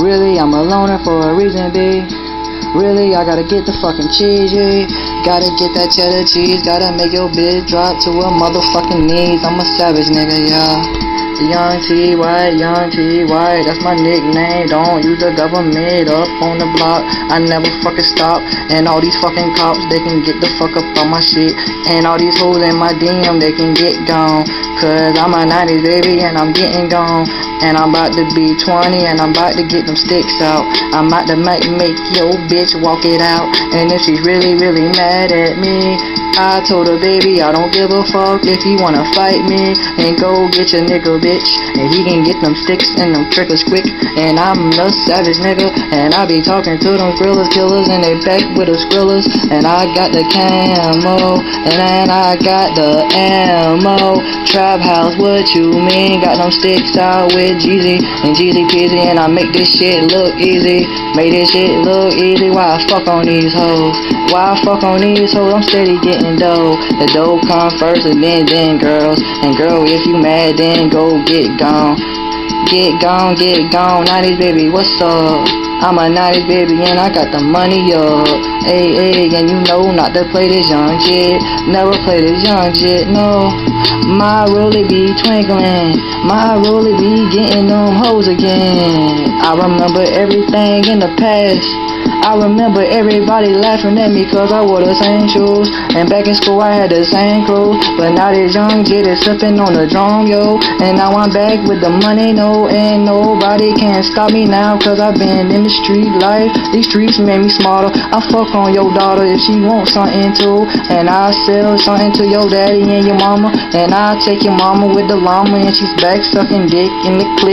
Really, I'm a loner for a reason, B. Really, I gotta get the fucking cheese, yeah. Gotta get that cheddar cheese, gotta make your bitch drop to her motherfucking knees. I'm a savage nigga, yeah. Young T White, Young T White, that's my nickname. Don't use the government up on the block. I never fucking stop. And all these fucking cops, they can get the fuck up on my shit. And all these hoes in my DM, they can get gone. Cause I'm a 90s baby and I'm getting gone. And I'm about to be 20 and I'm about to get them sticks out. I'm about to make, make your bitch walk it out. And if she's really, really mad at me, I told her, baby, I don't give a fuck if you wanna fight me. And go get your nigga, bitch. And he can get them sticks and them triggers quick. And I'm the savage nigga. And I be talking to them grillers, killers, and they back with the skrillers. And I got the camo. And then I got the ammo. House, what you mean? Got them sticks out with Jeezy and Jeezy Peasy and I make this shit look easy. Make this shit look easy. Why I fuck on these hoes? Why I fuck on these hoes? I'm steady getting dough. The dough come first and then then girls. And girl, if you mad, then go get gone. Get gone, get gone. 90s baby, what's up? I'm a 90s baby and I got the money up. Hey, hey, and you know not to play this young shit. Never play this young shit, no. My rollie be twinkling. My rollie be getting them hoes again. I remember everything in the past. I remember everybody laughing at me cause I wore the same shoes. And back in school I had the same crew. But now this young jit is sipping on the drum, yo. And now I'm back with the money, no. And nobody can stop me now cause I've been in the street life. These streets made me smarter. I fuck on your daughter if she wants something too. And I sell something to your daddy and your mama. And I take your mama with the llama and she's back sucking dick in the clique.